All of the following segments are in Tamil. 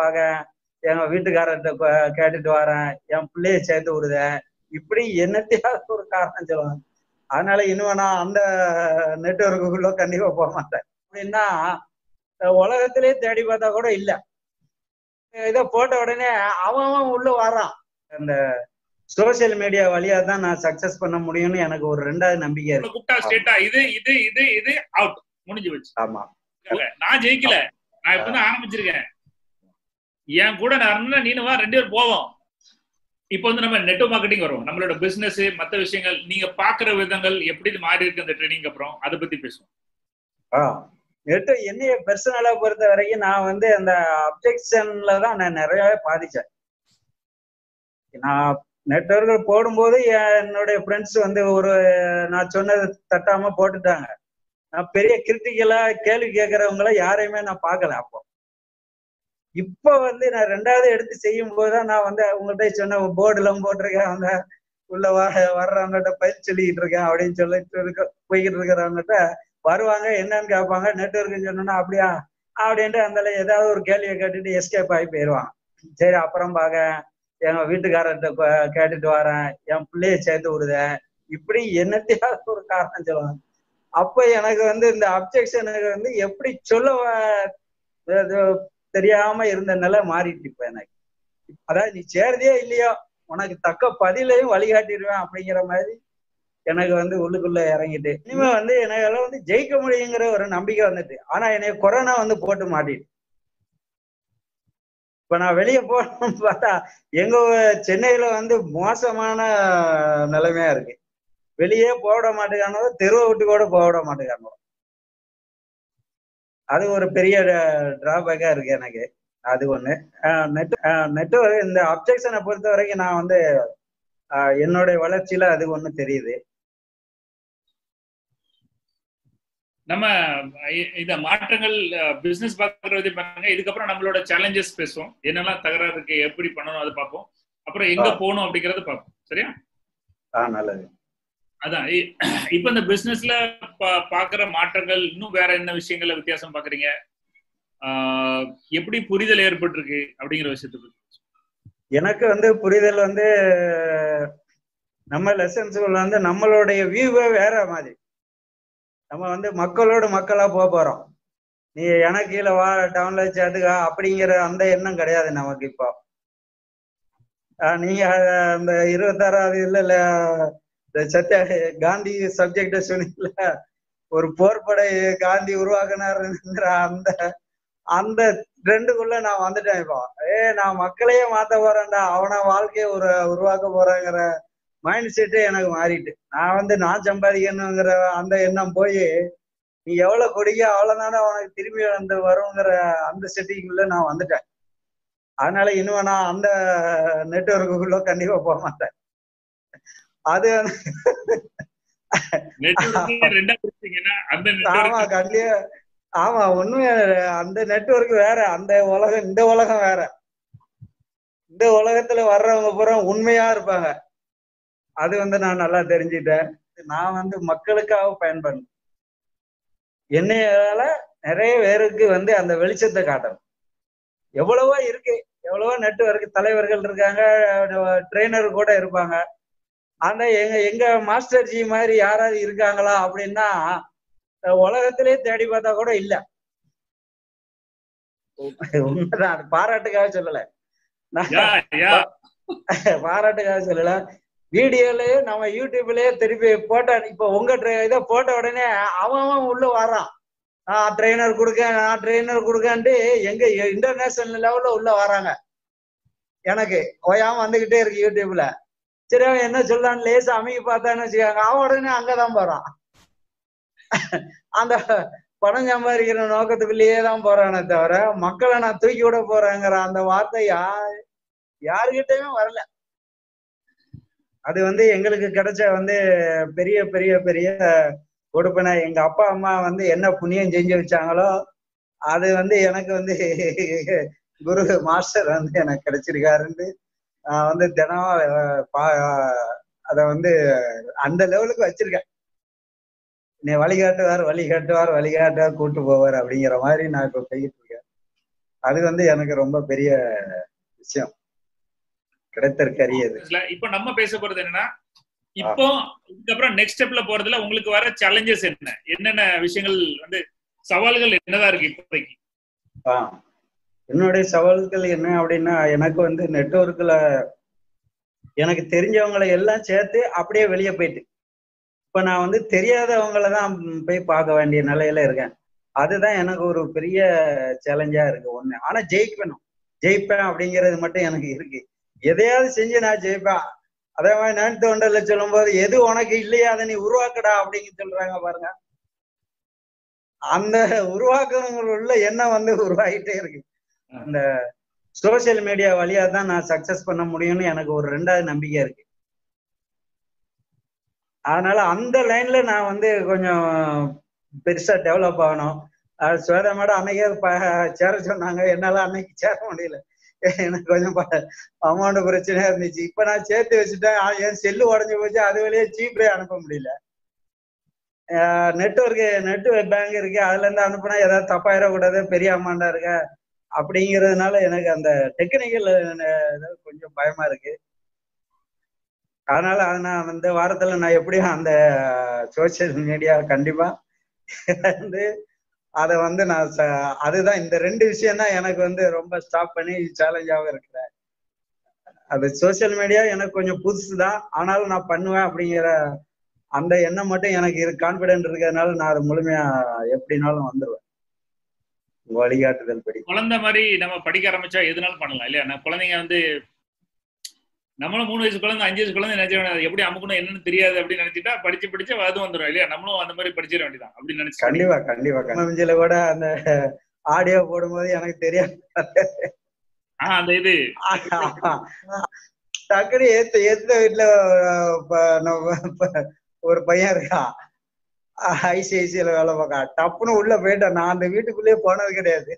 பாக்க எங்க வீட்டுக்காரர்கிட்ட கேட்டுட்டு வரேன். என் பிள்ளைய சேர்த்து விடுதேன் இப்படி என்னத்தையாவது ஒரு காரணம் சொல்லுவாங்க அதனால இனிமே நான் அந்த நெட்ஒர்க்குள்ள கண்டிப்பா போக மாட்டேன். அப்படின்னா உலகத்திலே தேடி பார்த்தா கூட இல்ல. இதை போட்ட உடனே அவன் அவன் உள்ள வரான் அந்த சோசியல் மீடியா வழியா தான் நான் சக்சஸ் பண்ண முடியும்னு எனக்கு ஒரு ரெண்டாவது நம்பிக்கை இருக்கு. இது இது இது இது அவுட் முடிஞ்சு வச்சு ஆமா. நான் ஜெயிக்கல. நான் இப்பதான் ஆரம்பிச்சிருக்கேன். என் கூட நான் இருந்தா நீனு வா ரெண்டு பேரும் போவோம். இப்போ வந்து நம்ம நெட் மார்க்கெட்டிங் வரும். நம்மளோட பிசினஸ் மத்த விஷயங்கள் நீங்க பாக்குற விதங்கள் எப்படி மாறி இருக்கு அந்த ட்ரெயினிங் அப்புறம்? அதை பத்தி பேசுவோம். ஆ. நெட்டு என்னைய பர்சனலா பொறுத்த வரைக்கும் நான் வந்து அந்த அப்ஜெக்ஷன்ல தான் நான் நிறையவே பாதிச்சேன். நான் நெட்ஒர்க்கில் போடும்போது என்னுடைய ஃப்ரெண்ட்ஸ் வந்து ஒரு நான் சொன்னது தட்டாம போட்டுட்டாங்க. நான் பெரிய கிரிட்டிக்கலா கேள்வி கேட்கறவங்கள யாரையுமே நான் பார்க்கல அப்போ. இப்போ வந்து நான் ரெண்டாவது எடுத்து செய்யும் போதுதான் நான் வந்து உங்கள்கிட்ட சொன்ன போர்டுலாம் போட்டிருக்கேன் அந்த உள்ள வர வர்றவங்ககிட்ட பயிர் சொல்லிக்கிட்டு இருக்கேன் அப்படின்னு சொல்லிட்டு இருக்க போய்கிட்டு இருக்கிறவங்ககிட்ட வருவாங்க என்னன்னு கேட்பாங்க நெட்ஒர்க்குன்னு சொன்னோன்னா அப்படியா? அப்படின்ட்டு அந்த ஏதாவது ஒரு கேள்வியை கேட்டுட்டு எஸ்கேப் ஆகி போயிடுவான் சரி அப்புறம் பாக்க எங்க வீட்டுக்காரர்கிட்ட கேட்டுட்டு வரேன். என் பிள்ளைய சேர்த்து விடுதேன். இப்படி என்னத்தையாவது ஒரு காரணம் சொல்லுவாங்க. அப்ப எனக்கு வந்து இந்த அப்ஜெக்ஷனுக்கு வந்து எப்படி சொல்ல தெரியாம இருந்த நிலை மாறிட்டு இப்ப எனக்கு. அதாவது நீ சேர்றதே இல்லையோ உனக்கு தக்க பதிலையும் வழிகாட்டிடுவேன் அப்படிங்கிற மாதிரி எனக்கு வந்து உள்ளுக்குள்ள இறங்கிட்டு. இனிமே வந்து எனக்கு வந்து ஜெயிக்க முடியுங்கிற ஒரு நம்பிக்கை வந்துட்டு. ஆனா என்னைய கொரோனா வந்து போட்டு மாட்டிட்டு. இப்ப நான் வெளியே போனோம்னு பார்த்தா எங்க சென்னையில வந்து மோசமான நிலைமையா இருக்கு. வெளியே போட மாட்டேங்கானோ தெருவை விட்டு கூட போக விட மாட்டேங்கானோ அது ஒரு பெரிய டிராபேக்கா இருக்கு எனக்கு. அது ஒண்ணு. நெட் நெட்ஒர்க் இந்த அப்ஜெக்ஷனை பொறுத்த வரைக்கும் நான் வந்து ஆஹ் என்னுடைய வளர்ச்சியில அது ஒண்ணு தெரியுது. நம்ம இந்த மாற்றங்கள் பிசினஸ் பார்க்கறது பாருங்க. இதுக்கப்புறம் நம்மளோட சேலஞ்சஸ் பேசுவோம். என்னெல்லாம் தகராறு இருக்கு எப்படி பண்ணணும் அதை பார்ப்போம். அப்புறம் எங்க ஆ. போகணும் அப்படிங்கறது பார்ப்போம். சரியா? ஆஹ் நல்லது. அதான். இ- இப்ப இந்த பிசினஸ்ல பாக்குற மாற்றங்கள் இன்னும் வேற என்ன விஷயங்கள்ல வித்தியாசம் பாக்குறீங்க? எப்படி புரிதல் ஏற்பட்டிருக்கு அப்படிங்கிற விஷயத்துக்கு எனக்கு வந்து புரிதல் வந்து நம்ம லெசன்ஸுக்குள்ள வந்து நம்மளுடைய வியூவே வேற மாதிரி. நம்ம வந்து மக்களோட மக்களா போக போறோம். நீ எனக்கு கீழே வா டவுன்ல சேர்த்துக்கா அப்படிங்கிற அந்த எண்ணம் கிடையாது நமக்கு இப்போ. ஆஹ் நீங்க அந்த இருபத்தாறாவது இல்லை இல்ல இந்த சத்யா காந்தி சப்ஜெக்ட சொன்னீங்கல்ல ஒரு போர்படை காந்தி உருவாக்குனாருங்கிற அந்த அந்த ட்ரெண்டுக்குள்ள நான் வந்துட்டேன் இப்போ. ஏ நான் மக்களையே மாத்த போறேன்டா அவனை வாழ்க்கையை ஒரு உருவாக்க போறேங்கிற மைண்ட் செட்டே எனக்கு மாறிட்டு. நான் வந்து நான் சம்பாதிக்கணுங்கிற அந்த எண்ணம் போய் நீ எவ்வளவு கொடிக்க அவ்வளவுதானே உனக்கு திரும்பி வந்து வருங்கிற அந்த செட்டிங்குள்ள நான் வந்துட்டேன். அதனால இன்னும் நான் அந்த நெட்ஒர்க்குள்ள கண்டிப்பா போக மாட்டேன். அது ஆமா. கண்டிப்பா. ஆமா உண்மையா அந்த நெட்வொர்க் வேற அந்த உலகம் இந்த உலகம் வேற. இந்த உலகத்துல வர்றவங்க பூரா உண்மையா இருப்பாங்க. அது வந்து நான் நல்லா தெரிஞ்சுட்டேன் நான் வந்து மக்களுக்காக பயன்படணும். என்னையால நிறைய பேருக்கு வந்து அந்த வெளிச்சத்தை காட்டணும். எவ்வளவோ இருக்கு. எவ்வளவோ நெட்வொர்க் தலைவர்கள் இருக்காங்க ட்ரெயினர் கூட இருப்பாங்க. ஆனா எங்க எங்க மாஸ்டர் ஜி மாதிரி யாராவது இருக்காங்களா அப்படின்னா உலகத்திலே தேடி பார்த்தா கூட இல்ல. உண்மைதான். அது பாராட்டுக்காக சொல்லல. பாராட்டுக்காக சொல்லல. வீடியோலயே நம்ம யூடியூப்லயே திருப்பி போட்டோ இப்ப உங்க இதை போட்ட உடனே அவன் அவன் உள்ள வரான் நான் ட்ரெயினர் கொடுக்கேன் நான் ட்ரெயினர் கொடுக்கேன்ட்டு எங்க இன்டர்நேஷனல் லெவல்ல உள்ள வராங்க. எனக்கு ஓயாம வந்துகிட்டே இருக்கு யூடியூப்ல. சரி அவன் என்ன சொல்றான் லேசா அமைக்க பார்த்தான்னு வச்சுக்காங்க. அவன் உடனே அங்கதான் போறான். அந்த பணம் சம்பாதிக்கிற நோக்கத்துக்குள்ளேயே தான் போறானே தவிர மக்களை நான் தூக்கி விட போறேங்கிற அந்த வார்த்தை யா யாருகிட்டயுமே வரல. அது வந்து எங்களுக்கு கிடைச்ச வந்து பெரிய பெரிய பெரிய கொடுப்பனை. எங்க அப்பா அம்மா வந்து என்ன புண்ணியம் செஞ்சு வச்சாங்களோ அது வந்து எனக்கு வந்து குரு மாஸ்டர் வந்து எனக்கு கிடைச்சிருக்காருன்னு வந்து தினம் அத வந்து அந்த லெவலுக்கு வச்சிருக்கேன். என்னை வழிகாட்டுவார் வழிகாட்டுவார் வழிகாட்டுவார் கூட்டு போவார் அப்படிங்கிற மாதிரி நான் இப்ப போயிட்டு இருக்கேன் அது வந்து எனக்கு ரொம்ப பெரிய விஷயம். கிடைத்திருக்க அரியது இல்ல, இப்போ நம்ம பேச போறது என்னன்னா இப்போ இதுக்கப்புறம் நெக்ஸ்ட் ஸ்டெப்ல போறதுல உங்களுக்கு வர சேலஞ்சஸ் என்ன? என்னென்ன விஷயங்கள் வந்து சவால்கள் என்னதான் இருக்கு இப்போதைக்கு? ஆ. என்னுடைய சவால்கள் என்ன அப்படின்னா எனக்கு வந்து நெட்ஒர்க்ல எனக்கு தெரிஞ்சவங்களை எல்லாம் சேர்த்து அப்படியே வெளியே போயிட்டு. இப்ப நான் வந்து தெரியாதவங்களை தான் போய் பார்க்க வேண்டிய நிலையில இருக்கேன். அதுதான் எனக்கு ஒரு பெரிய சேலஞ்சா இருக்கு ஒண்ணு. ஆனா ஜெயிக்கணும் ஜெயிப்பேன் அப்படிங்கிறது மட்டும் எனக்கு இருக்கு. எதையாவது செஞ்சு நான் ஜெயிப்பேன். அதே மாதிரி நான் தொண்டர்ல சொல்லும் போது எது உனக்கு இல்லையா அதை நீ உருவாக்கடா அப்படின்னு சொல்றாங்க பாருங்க. அந்த உருவாக்கங்கள் உள்ள எண்ணம் வந்து உருவாகிட்டே இருக்கு. அந்த சோசியல் மீடியா வழியா தான் நான் சக்சஸ் பண்ண முடியும்னு எனக்கு ஒரு ரெண்டாவது நம்பிக்கை இருக்கு. அதனால அந்த லைன்ல நான் வந்து கொஞ்சம் பெருசா டெவலப் ஆகணும். அது மேடம் அன்னைக்கே சேர சொன்னாங்க. என்னால அன்னைக்கு சேர முடியல. எனக்கு கொஞ்சம் அமௌண்ட் பிரச்சனையா இருந்துச்சு. இப்ப நான் சேர்த்து வச்சுட்டேன். என் செல்லு உடஞ்சு போச்சு. அது வழியே ஜிபே அனுப்ப முடியல. நெட்ஒர்க் நெட் பேங்க் இருக்கு. அதுல இருந்து அனுப்புனா ஏதாவது தப்பாயிடக்கூடாது பெரிய அமௌண்டா இருக்க? அப்படிங்கிறதுனால எனக்கு அந்த டெக்னிக்கல் கொஞ்சம் பயமா இருக்கு. அதனால அது நான் இந்த வாரத்துல நான் எப்படியும் அந்த சோசியல் மீடியா கண்டிப்பா வந்து அதை வந்து நான் அதுதான் இந்த ரெண்டு விஷயம் தான் எனக்கு வந்து ரொம்ப ஸ்டாப் பண்ணி சேலஞ்சாகவும் இருக்கிறேன் அது சோசியல் மீடியா எனக்கு கொஞ்சம் புதுசு தான். ஆனாலும் நான் பண்ணுவேன் அப்படிங்கிற அந்த எண்ணம் மட்டும் எனக்கு இரு கான்பிடென்ட் இருக்கிறதுனால நான் அது முழுமையா எப்படினாலும் வந்துடுவேன் வழிகாட்டுதல் படி. குழந்தை மாதிரி நம்ம படிக்க ஆரம்பிச்சா எதுனாலும் பண்ணலாம் இல்லையா? நான் குழந்தைங்க வந்து நம்மளும் மூணு வயசு குழந்தை அஞ்சு வயசு குழந்தை நினைச்ச எப்படி அமுக்கணும் என்னன்னு தெரியாது அப்படின்னு நினைச்சிட்டா படிச்சு படிச்சு அது வந்துடும் இல்லையா? நம்மளும் அந்த மாதிரி படிச்சிட வேண்டியதான் அப்படின்னு நினைச்சு கண்டிப்பா கண்டிப்பா கண்டிப்பா. கூட அந்த ஆடியோ போடும்போது எனக்கு தெரியாது. அந்த இது. டக்குனு ஏத்த ஏத்த வீட்டுல ஒரு பையன் இருக்கான். ஐசிஐசியில வேலை பார்க்க டப்புன்னு உள்ள போயிட்டேன் நான் அந்த வீட்டுக்குள்ளேயே போனது கிடையாது.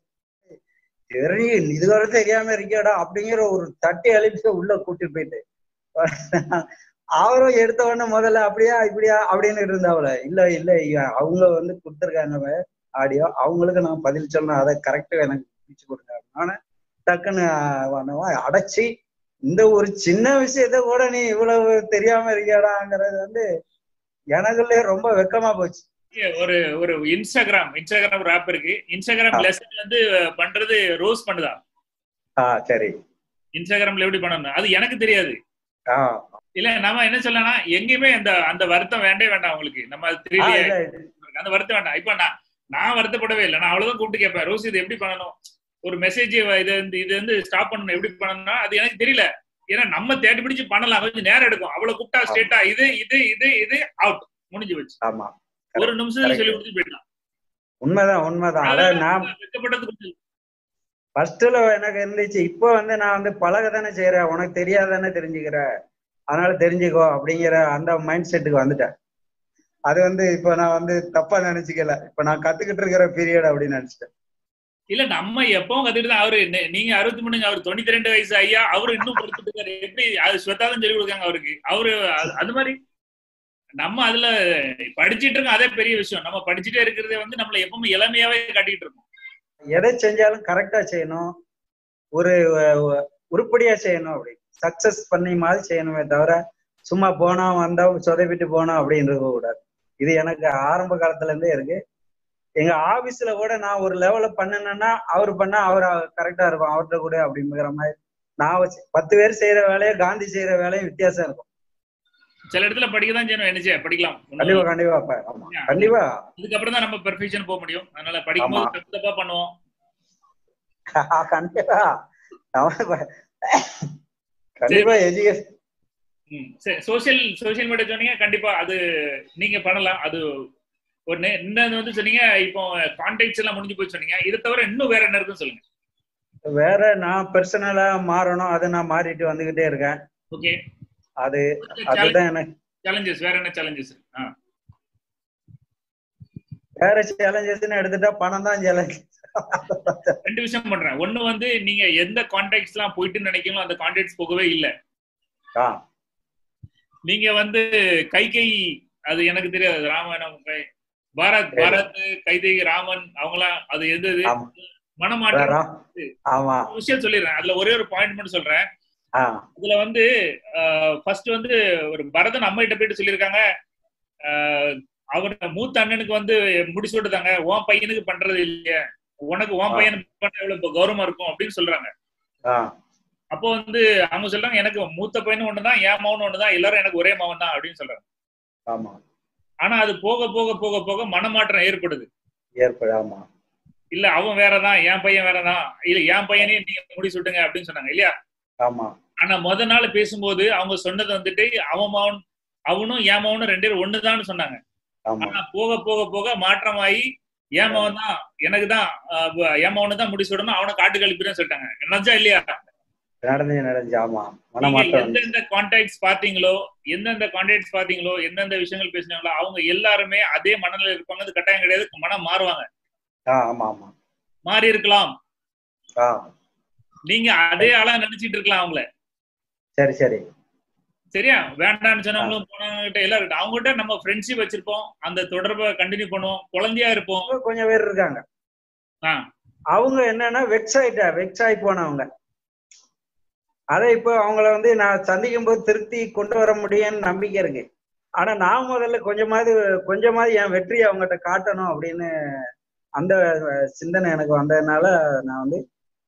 சரி இதுவரை தெரியாம இருக்கியாடா அப்படிங்கிற ஒரு தட்டி அழிப்பு உள்ள கூட்டிட்டு போயிட்டு. அவரும் எடுத்த உடனே முதல்ல அப்படியா இப்படியா அப்படின்னு இருந்தாவுல இல்ல இல்ல அவங்க வந்து கொடுத்துருக்காங்க ஆடியோ அவங்களுக்கு நான் பதில் சொன்னேன் அதை கரெக்டா எனக்கு பிடிச்சு கொடுங்க. ஆனா டக்குன்னு அடைச்சி இந்த ஒரு சின்ன விஷயத்த கூட நீ இவ்வளவு தெரியாம இருக்கியாடாங்கிறது வந்து எனக்குள்ளே ரொம்ப வெக்கமா போச்சு. ஒரு ஒரு இன்ஸ்டாகிராம் இன்ஸ்டாகிராம் ஆப் இருக்கு. இன்ஸ்டாகிராம் லெசன் வந்து பண்றது ரோஸ் பண்ணுதா சரி. இன்ஸ்டாகிராம்ல எப்படி பண்ணணும்? அது எனக்கு தெரியாது. இல்ல நம்ம என்ன சொல்லலாம் எங்கேயுமே அந்த அந்த வருத்தம் வேண்டே வேண்டாம் உங்களுக்கு. நம்ம இல்ல, அந்த வருத்தம் வேண்டாம். இப்ப நான் நான் வருத்தப்படவே இல்லை. நான் அவ்வளவுதான் கூப்பிட்டு கேட்பேன். ரோஸ் இது எப்படி பண்ணணும்? ஒரு மெசேஜ் இது வந்து இது வந்து ஸ்டாப் பண்ணணும். எப்படி பண்ணணும்னா அது எனக்கு தெரியல. ஏன்னா நம்ம தேடி பிடிச்சு பண்ணலாம் கொஞ்சம் நேரம் எடுக்கும். அவ்வளவு கூப்பிட்டா ஸ்டேட்டா இது இது இது இது அவுட் முடிஞ்சு வச்சு ஆமா. ஒரு நிமிஷத்துல. சொல்லி கொடுத்து போயிடலாம். உண்மைதான் உண்மைதான். அதான் நான் ஃபர்ஸ்ட்ல எனக்கு இருந்துச்சு. இப்போ வந்து நான் வந்து பழக தானே செய்யறேன் உனக்கு தெரியாதானே தெரிஞ்சுக்கிற? அதனால தெரிஞ்சுக்கோ அப்படிங்கிற அந்த மைண்ட் செட்டுக்கு வந்துட்டேன். அது வந்து இப்போ நான் வந்து தப்பா நினைச்சுக்கல. இப்ப நான் கத்துக்கிட்டு இருக்கிற பீரியட் அப்படின்னு நினைச்சிட்டேன். இல்ல நம்ம எப்பவும் கத்துக்கிட்டு தான் அவரு நீங்க அறுபத்தி மூணுங்க அவர் தொண்ணூத்தி ரெண்டு வயசு ஐயா அவரு இன்னும் கொடுத்துட்டு இருக்காரு எப்படி அது ஸ்வெத்தாதான் சொல்லி கொடுக்காங்க அவருக்கு? அவரு அது- அது மாதிரி. நம்ம அதுல படிச்சிட்டு இருக்கோம் அதே பெரிய விஷயம். நம்ம படிச்சுட்டே இருக்கிறதே வந்து நம்மள எப்பவுமே இளமையாவே காட்டிட்டு இருக்கோம். எதை செஞ்சாலும் கரெக்டா செய்யணும். ஒரு உருப்படியா செய்யணும் அப்படி. சக்சஸ் பண்ணி மாதிரி செய்யணுமே தவிர சும்மா போனா வந்தா சொதப்பிட்டு போனா அப்படின்னு இருக்க கூடாது இது எனக்கு ஆரம்ப காலத்துல இருந்தே இருக்கு. எங்க ஆபீஸ்ல கூட நான் ஒரு லெவல்ல பண்ணேன்னா அவர் பண்ணா அவர் கரெக்டா இருக்கும் அவர்கிட்ட கூட அப்படிங்கிற மாதிரி. நான் வச்சு பத்து பேர் செய்யற வேலையும் காந்தி செய்யற வேலையும் வித்தியாசம் இருக்கும். சில இடத்துல படிக்க தான் செய்யணும் என்ன செய்ய படிக்கலாம் கண்டிப்பா கண்டிப்பா கண்டிப்பா. இதுக்கப்புறம் தான் நம்ம பெர்ஃபெக்ஷன் போக முடியும். அதனால படிக்கும்போது ஆமா. தப்பு தப்பா பண்ணுவோம். கண்டிப்பா. கண்டிப்பா எஜுகேஷன் சோசியல் சோசியல் மீடியா சொன்னீங்க கண்டிப்பா அது நீங்க பண்ணலாம். அது ஒரு நே- இன்னொன்னு வந்து சொன்னீங்க இப்போ கான்டாக்ட்ஸ் எல்லாம் முடிஞ்சு போய் சொன்னீங்க. இதை தவிர இன்னும் வேற என்ன இருக்குன்னு சொல்லுங்க. வேற நான் பர்சனலா மாறணும் அதை நான் மாறிட்டு வந்துகிட்டே இருக்கேன். ஓகே அது அதுதான் எனக்கு. சேலஞ்சஸ் வேற என்ன சேலஞ்சஸ் வேற சேலஞ்சஸ்ன்னு எடுத்துட்டா பணம் தான் சேலஞ்ச் ரெண்டு விஷயம் பண்றேன். ஒண்ணு வந்து நீங்க எந்த கான்டாக்ட்ஸ் எல்லாம் போயிட்டு நினைக்கணும் அந்த கான்டாக்ட்ஸ் போகவே இல்ல. நீங்க வந்து கை கை அது எனக்கு தெரியாது. ராமாயணம் பாரத். பாரத் கைதை ராமன் அவங்களாம் அது எது. மனமாற்றம். விஷயம் சொல்லிடுறேன். அதுல ஒரே ஒரு பாயிண்ட் மட்டும் சொல்றேன். இதுல வந்து ஃபர்ஸ்ட் வந்து ஒரு பரதன் அம்மா கிட்ட போயிட்டு சொல்லியிருக்காங்க. அவர் மூத்த அண்ணனுக்கு வந்து முடிச்சு விட்டுதாங்க உன் பையனுக்கு பண்றது இல்லையே. உனக்கு உன் ஆ. பையனுக்கு பண்ண எவ்வளவு கௌரவமா இருக்கும் அப்படின்னு சொல்றாங்க. அப்போ வந்து அவங்க சொல்றாங்க எனக்கு மூத்த பையனும் ஒண்ணுதான் என் மகனும் ஒண்ணுதான். எல்லாரும் எனக்கு ஒரே மகன் தான் அப்படின்னு சொல்றாங்க. ஆமா. ஆனா அது போக போக போக போக மனமாற்றம் ஏற்படுது. ஏற்படு ஆமா. இல்ல அவன் வேறதான் என் பையன் வேறதான். இல்ல என் பையனையும் நீங்க முடி சுட்டுங்க அப்படின்னு சொன்னாங்க இல்லையா? ஆமா. ஆனா முத நாள் பேசும்போது அவங்க சொன்னது வந்துட்டு அவன் மகன் அவனும் என் மகனும் ரெண்டு பேரும் ஒண்ணுதான்னு சொன்னாங்க. ஆனா போக போக போக மாற்றமாயி என் மகன் தான் எனக்கு தான் என் தான் முடி சுடணும் அவனை காட்டு கழிப்புன்னு சொல்லிட்டாங்க. என்னச்சா இல்லையா? நடந்து நடந்துச்சு. ஆமா. எந்தெந்த கான்டாக்ட்ஸ் பாத்தீங்களோ எந்தெந்த கான்டாக்ட்ஸ் பாத்தீங்களோ எந்தெந்த விஷயங்கள் பேசினாங்களோ அவங்க எல்லாருமே அதே மனநிலை இருப்பாங்க. அது கட்டாயம் கிடையாது. மனம் மாறுவாங்க. ஆமா ஆமா. மாறி இருக்கலாம். நீங்க அதே ஆளா நினைச்சிட்டு இருக்கலாம் அவங்கள. சரி சரி. சரியா? வேண்டாம்னு சொன்னவங்களும் போனவங்கிட்ட எல்லாம் இருக்கட்டும் அவங்ககிட்ட நம்ம ஃப்ரெண்ட்ஷிப் வச்சிருப்போம். அந்த தொடர்பை கண்டினியூ பண்ணுவோம். குழந்தையா இருப்போம். கொஞ்சம் பேர் இருக்காங்க. அவங்க என்னன்னா வெக்ஸ் ஆயிட்டா வெக்ஸ் ஆகி போனவங்க. அதை இப்போ அவங்கள வந்து நான் சந்திக்கும் போது திருப்தி கொண்டு வர முடியும்னு நம்பிக்கை இருக்கு. ஆனா நான் முதல்ல கொஞ்சமாவது கொஞ்சமாவது என் வெற்றியை அவங்ககிட்ட காட்டணும் அப்படின்னு அந்த சிந்தனை எனக்கு வந்ததுனால நான் வந்து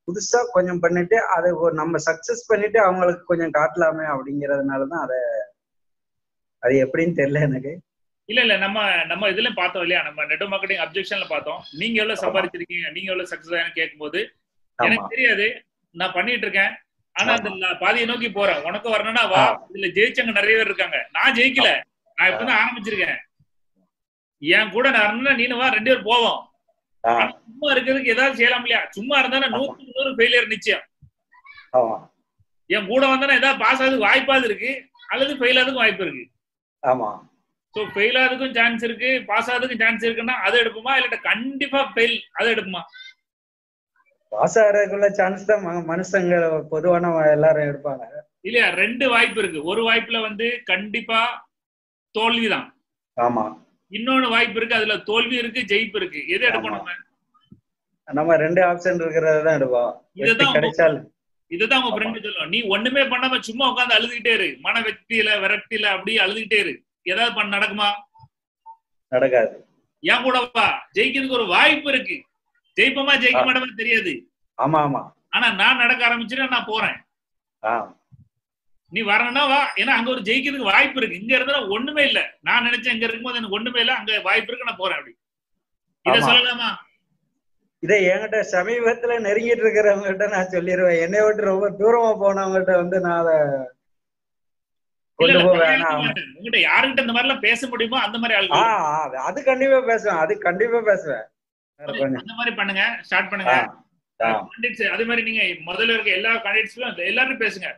புதுசா கொஞ்சம் பண்ணிட்டு அதை நம்ம சக்சஸ் பண்ணிட்டு அவங்களுக்கு கொஞ்சம் காட்டலாமே அப்படிங்கறதுனால தான் அதை அது எப்படின்னு தெரியல எனக்கு. இல்ல இல்ல நம்ம நம்ம இதுல பார்த்தோம் இல்லையா? நம்ம நெட் மார்க்கெட்டிங் அப்ஜெக்ஷன்ல பார்த்தோம். நீங்க எவ்வளவு. சம்பாதிச்சிருக்கீங்க? நீங்க எவ்வளவு சக்சஸ் ஆகும் கேட்கும்போது எனக்கு தெரியாது. நான் பண்ணிட்டு இருக்கேன். ஆனா. அந்த பாதியை நோக்கி போறேன். உனக்கு வரணும்னா வா. இதுல ஜெயிச்சவங்க நிறைய பேர் இருக்காங்க. நான் ஜெயிக்கல. நான் இப்பதான் ஆரம்பிச்சிருக்கேன். என் கூட நான் நீனு வா ரெண்டு பேரும் போவோம். சும்மா இருக்கிறதுக்கு ஏதாவது செய்யலாம் இல்லையா? சும்மா இருந்தா நூத்துக்கு நூறு ஃபெயிலியர் நிச்சயம். என் கூட வந்தா ஏதாவது பாஸ் ஆகுதுக்கு வாய்ப்பாது இருக்கு. அல்லது ஃபெயில் ஆகுதுக்கும் வாய்ப்பு இருக்கு. ஆமா. ஸோ ஃபெயில் ஆகுதுக்கும் சான்ஸ் இருக்கு பாஸ் ஆகுதுக்கும் சான்ஸ் இருக்குன்னா அதை எடுப்போமா? இல்லாட்ட கண்டிப்பா ஃபெயில் அதை எடுக்குமா பாஸ் ஆகிறதுக்குள்ள சான்ஸ் தான் மனுஷங்க பொதுவான எல்லாரும் எடுப்பாங்க. இல்லையா? ரெண்டு வாய்ப்பு இருக்கு. ஒரு வாய்ப்புல வந்து கண்டிப்பா தோல்விதான் ஆமா. இன்னொன்னு வாய்ப்பு இருக்கு. அதுல தோல்வி இருக்கு ஜெயிப்பு இருக்கு. எது எடுப்போம் ஆமா. நம்ம ரெண்டு ஆப்ஷன் இருக்கிறத தான் எடுப்போம். இதுதான் கிடைச்சால். இதுதான் உங்க. ஃப்ரெண்டு சொல்லுவோம் நீ ஒண்ணுமே பண்ணாம சும்மா உட்காந்து அழுதுகிட்டே இரு. மன வெக்தியில விரக்தியில அப்படியே அழுதுகிட்டே இரு. ஏதாவது பண்ண நடக்குமா? நடக்காது. என் கூட வா ஜெயிக்கிறதுக்கு ஒரு வாய்ப்பு இருக்கு. ஜெயிப்போமா ஜெயிக்க. மாட்டோமா தெரியாது. ஆமா ஆமா. ஆனா நான் நடக்க ஆரம்பிச்சுன்னா நான் போறேன். நீ வரணும்னா வா. ஏன்னா அங்க ஒரு ஜெயிக்கிறதுக்கு வாய்ப்பு இருக்கு. இங்க இருந்தா ஒண்ணுமே இல்ல. நான் நினைச்சேன் இங்க இருக்கும்போது எனக்கு ஒண்ணுமே இல்ல. அங்க வாய்ப்பு இருக்கு நான் போறேன் அப்படி. இத. சொல்லலாமா? இதை என்கிட்ட சமீபத்துல நெருங்கிட்டு இருக்கிறவங்க கிட்ட நான் சொல்லிடுவேன் என்னை விட்டு ரொம்ப தூரமா போனவங்ககிட்ட வந்து நான் அதை. உங்ககிட்ட யாருகிட்ட இந்த மாதிரி எல்லாம் பேச முடியுமோ அந்த மாதிரி அது கண்டிப்பா பேசுவேன். அது கண்டிப்பா பேசுவேன். அந்த மாதிரி பண்ணுங்க ஸ்டார்ட் பண்ணுங்க. அதே மாதிரி நீங்க முதல்ல இருக்க எல்லா கேண்டிடேட்ஸ்லயும் எல்லாரும் பேசுங்க.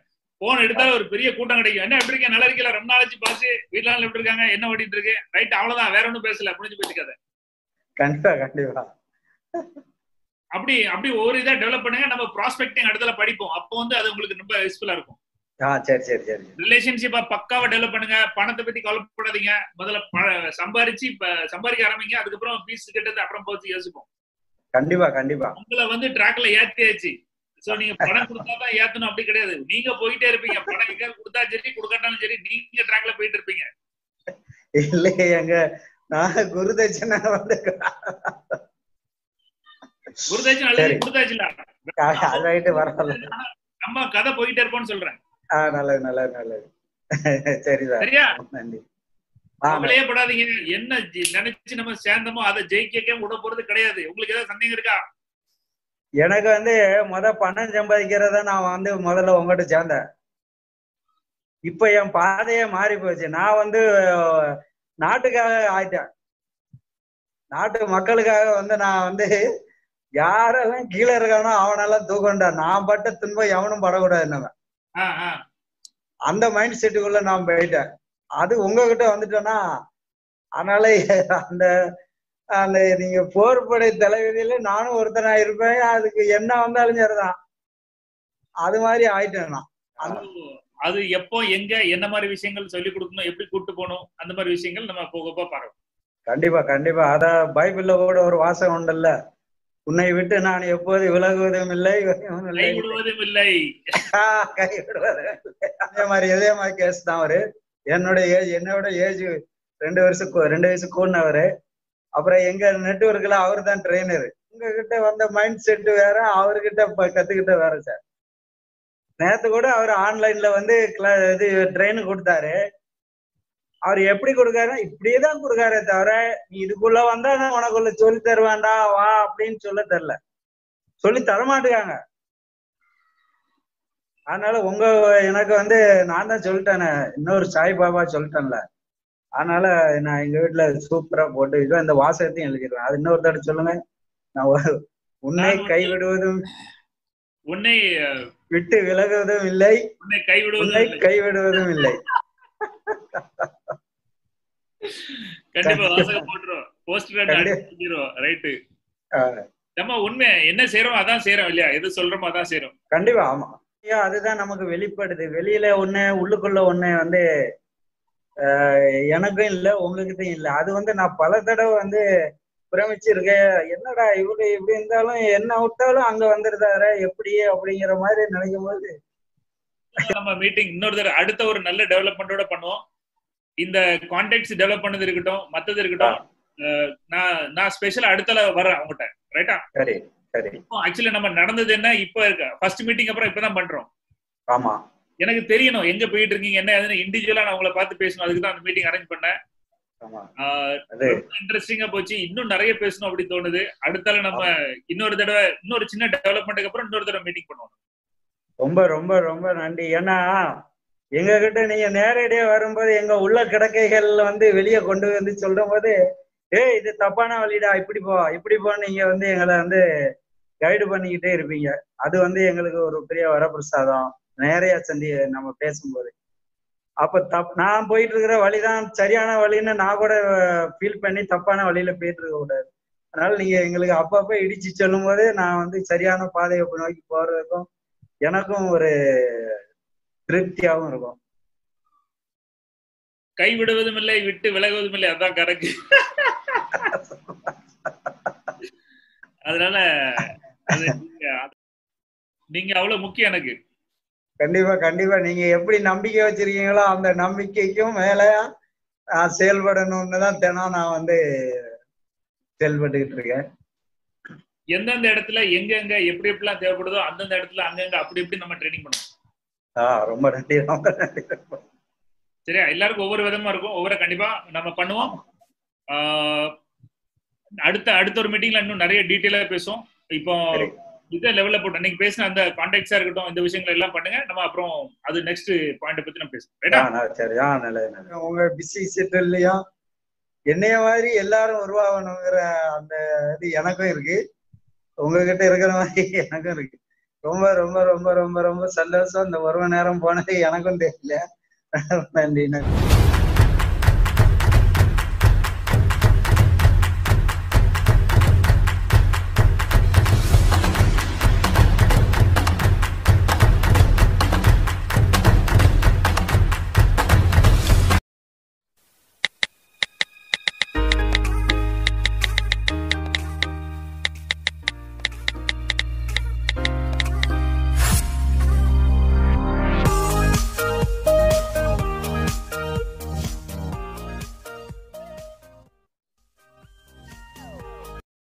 போன் எடுத்தாலும் ஒரு பெரிய கூட்டம் கிடைக்கும். என்ன எப்படி நல்லா இருக்கீங்களா? ரொம்ப நாளாச்சு பாச்சு வீட்டுல எப்படி இருக்காங்க? என்ன ஓடிட்டு இருக்கு? ரைட் அவ்வளவுதான். வேற ஒண்ணும் பேசல. முடிஞ்சு கண்டிப்பா கண்டிப்பா. அப்படி அப்படி ஒரு இதை டெவலப் பண்ணுங்க. நம்ம ப்ராஸ்பெக்டிங் இடத்துல படிப்போம். அப்போ வந்து அது உங்களுக்கு ரொம்ப யூஸ்ஃபுல்லா இருக்கும். சரி சரி சரி. ரிலேஷன்ஷிப்பா பக்காவா டெவலப் பண்ணுங்க. பணத்தை பத்தி கவலைப்படாதீங்க. முதல்ல சம்பாரிச்சு சம்பாதிக்க ஆரம்பிங்க. அதுக்கப்புறம் பீஸ் கிட்டது அப்புறம் போச்சு யோசிப்போம். கண்டிப்பா கண்டிப்பா. உங்களை வந்து ட்ராக்ல ஏத்தியாச்சு. சோ நீங்க பணம் கொடுத்தா தான் ஏத்தணும். அப்படி கிடையாது. நீங்க போயிட்டே இருப்பீங்க. பணம் எங்க கொடுத்தா சரி கொடுக்காட்டாலும் சரி நீங்க ட்ராக்ல போயிட்டு இருப்பீங்க. இல்லையே எங்க நான் குரு தட்சணை வந்து. கொடுத்தாச்சுல. அது ரைட்டு வரல நம்ம கதை போயிட்டே இருப்போம்னு சொல்றேன். ஆ நல்லது நல்லது நல்லது. சரி சார் சரியா? நன்றி. கவலையே படாதீங்க. என்ன நினைச்சு நம்ம சேர்ந்தோமோ அதை ஜெயிக்க விட போறது கிடையாது. உங்களுக்கு ஏதாவது சந்தேகம் இருக்கா? எனக்கு வந்து முத பணம் சம்பாதிக்கிறத நான் வந்து முதல்ல உங்ககிட்ட சேர்ந்தேன். இப்ப என் பாதையே மாறி போச்சு. நான் வந்து நாட்டுக்காக ஆயிட்டேன். நாட்டு மக்களுக்காக வந்து நான் வந்து யாரெல்லாம் கீழே இருக்கானோ அவனெல்லாம் தூக்கண்டா நான் பட்ட துன்பம் எவனும் படக்கூடாது நம்ம. அந்த மைண்ட் செட்டுக்குள்ள நான் போயிட்டேன். அது உங்ககிட்ட வந்துட்டேன்னா அதனால அந்த அந்த நீங்க போர்படை தலைவிதியில நானும் ஒருத்தனா இருப்பேன். அதுக்கு என்ன வந்தாலும் சரிதான். அது மாதிரி ஆயிட்டேன் நான். அது எப்போ எங்க என்ன மாதிரி விஷயங்கள் சொல்லி கொடுக்கணும் எப்படி கூட்டு போகணும் அந்த மாதிரி விஷயங்கள் நம்ம போக போக பார்க்கலாம் கண்டிப்பா கண்டிப்பா. அத பைபிள்ல கூட ஒரு வாசகம் உண்டுல்ல. உன்னை விட்டு நான் எப்போது விலகுவதும் இல்லை. கைவிடுவதும் இல்லை. கைவிடுவதும். அதே மாதிரி இதே மாதிரி கேஸ் தான் அவரு. என்னோட ஏஜ் என்னோட ஏஜ் ரெண்டு வருஷம் ரெண்டு வயசு கூடினவரு அப்புறம் எங்க நெட்ஒர்க்ல அவர் தான் ட்ரெயினர் உங்ககிட்ட வந்த மைண்ட் செட் வேற அவர்கிட்ட கத்துக்கிட்ட வேற சார் நேத்து கூட அவர் ஆன்லைன்ல வந்து கிளா- இது ட்ரெயின் கொடுத்தாரு. அவர் எப்படி கொடுக்காரு இப்படியே தான் கொடுக்காரே தவிர நீ இதுக்குள்ள வந்தா நான் உனக்குள்ள சொல்லி தருவேன்டா வா அப்படின்னு சொல்ல தரல சொல்லி தர மாட்டேங்காங்க அதனால உங்க எனக்கு வந்து நான் தான் சொல்லிட்டேனே இன்னொரு சாய் பாபா சொல்லிட்டேன்ல. அதனால நான் எங்க வீட்டுல சூப்பரா போட்டு இதோ இந்த வாசகத்தையும் எழுதிடுவேன் அது இன்னொரு தடவை சொல்லுங்க. நான் உன்னை கைவிடுவதும் உன்னை விட்டு விலகுவதும் இல்லை. உன்னை கைவிடுவதும் கைவிடுவதும் இல்லை. கண்டிப்பா வாசகம் போட்டுரும். போஸ்டர் கண்டி- ரைட்டு நம்ம உண்மை என்ன செய்யறோம் அதான் செய்யறோம் இல்லையா? எது சொல்றோமோ அதான் செய்யறோம் கண்டிப்பா ஆமா. அதுதான் நமக்கு வெளிப்படுது. வெளியில ஒண்ணு உள்ளுக்குள்ள ஒண்ணு வந்து எனக்கும் இல்ல உங்ககிட்டயும் இல்ல. அது வந்து நான் பல தடவை வந்து பிரமிச்சிருக்கேன். என்னடா இவரு இப்படி இருந்தாலும் என்ன விட்டாலும் அங்க வந்துருதாரு எப்படி அப்படிங்கிற மாதிரி நினைக்கும் போது நம்ம மீட்டிங் இன்னொரு தடவை அடுத்த ஒரு நல்ல டெவலப்மெண்டோட பண்ணுவோம். இந்த கான்டாக்ட்ஸ் டெவலப் பண்ணது இருக்கட்டும் மத்தது இருக்கட்டும் நான் நான் ஸ்பெஷலா அடுத்தல வரேன் அவங்ககிட்ட. ரைட்டா சரி சரி. இப்போ ஆக்சுவலி நம்ம நடந்தது என்ன? இப்ப இருக்க ஃபர்ஸ்ட் மீட்டிங் அப்புறம் இப்பதான் பண்றோம். ஆமா. எனக்கு தெரியணும் எங்க போயிட்டு இருக்கீங்க என்ன ஏதுன்னு இண்டிவிஜுவலா நான் உங்களை பார்த்து பேசணும். அதுக்கு தான் அந்த மீட்டிங் அரேஞ்ச் பண்ணேன். இன்ட்ரெஸ்டிங்கா போச்சு. இன்னும் நிறைய பேசணும் அப்படி தோணுது. அடுத்தால நம்ம இன்னொரு தடவை இன்னொரு சின்ன டெவலப்மெண்ட்டுக்கு அப்புறம் இன்னொரு தடவை மீட்டிங் பண்ணுவோம். ரொம்ப ரொம்ப ரொம்ப நன்றி. ஏன்னா எங்க கிட்ட நீங்க நேரடியா வரும்போது எங்க உள்ள கிடக்கைகள் வந்து வெளியே கொண்டு வந்து சொல்லும் போது ஏய் இது தப்பான வழிடா இப்படி போ இப்படி போ நீங்க வந்து எங்களை வந்து கைடு பண்ணிக்கிட்டே இருப்பீங்க. அது வந்து எங்களுக்கு ஒரு பெரிய வரப்பிரசாதம். நேரையா சந்தி நம்ம பேசும்போது. அப்ப தப் நான் போயிட்டு இருக்கிற வழிதான் சரியான வழின்னு நான் கூட ஃபீல் பண்ணி தப்பான வழியில போயிட்டு இருக்க கூடாது. அதனால நீங்க எங்களுக்கு அப்பப்ப இடிச்சு சொல்லும் போது நான் வந்து சரியான பாதையை நோக்கி போறதுக்கும் எனக்கும் ஒரு திருப்தியாகவும் இருக்கும். கை விடுவதும் இல்லை விட்டு விலகுவதும் இல்லை அதான் கரெக்ட் அதனால அது நீங்க- அவ்வளவு முக்கியம் எனக்கு. கண்டிப்பா கண்டிப்பா. நீங்க எப்படி நம்பிக்கை வச்சிருக்கீங்களோ அந்த நம்பிக்கைக்கும் மேல நான் செயல்படணும்னு தான் தினம் நான் வந்து செயல்பட்டுக்கிட்டு இருக்கேன். எந்தெந்த இடத்துல எங்க எங்க எப்படி எப்படிலாம் தேவைப்படுதோ அந்தந்த இடத்துல அங்கங்க அப்படி இப்படி நம்ம ட்ரைனிங் பண்ணுவோம். ரொம்ப நன்றி ரொம்ப நன்றி. சரியா? எல்லாருக்கும் ஒவ்வொரு விதமா இருக்கும். ஒவ்வொரு கண்டிப்பா நம்ம பண்ணுவோம். ஆஹ் அடுத்த அடுத்த ஒரு மீட்டிங்ல இன்னும் நிறைய டீட்டெயிலா பேசுவோம். இப்போ. இதே லெவல்ல போட்டோம் நீங்க பேசின அந்த கான்டாக்ட்ஸா இருக்கட்டும் இந்த விஷயங்கள் எல்லாம் பண்ணுங்க. நம்ம அப்புறம் அது நெக்ஸ்ட் பாயிண்ட் பத்தி நம்ம பேசுவோம். உங்க பிஸி செட்டில்லையும் என்னைய மாதிரி எல்லாரும் உருவாகணுங்கிற அந்த இது எனக்கும் இருக்கு. உங்ககிட்ட இருக்கிற மாதிரி எனக்கும் இருக்கு. ரொம்ப ரொம்ப ரொம்ப ரொம்ப ரொம்ப சந்தோஷம். இந்த ஒரு மணி நேரம் போனது எனக்கும் தெரியல. நன்றி நன்றி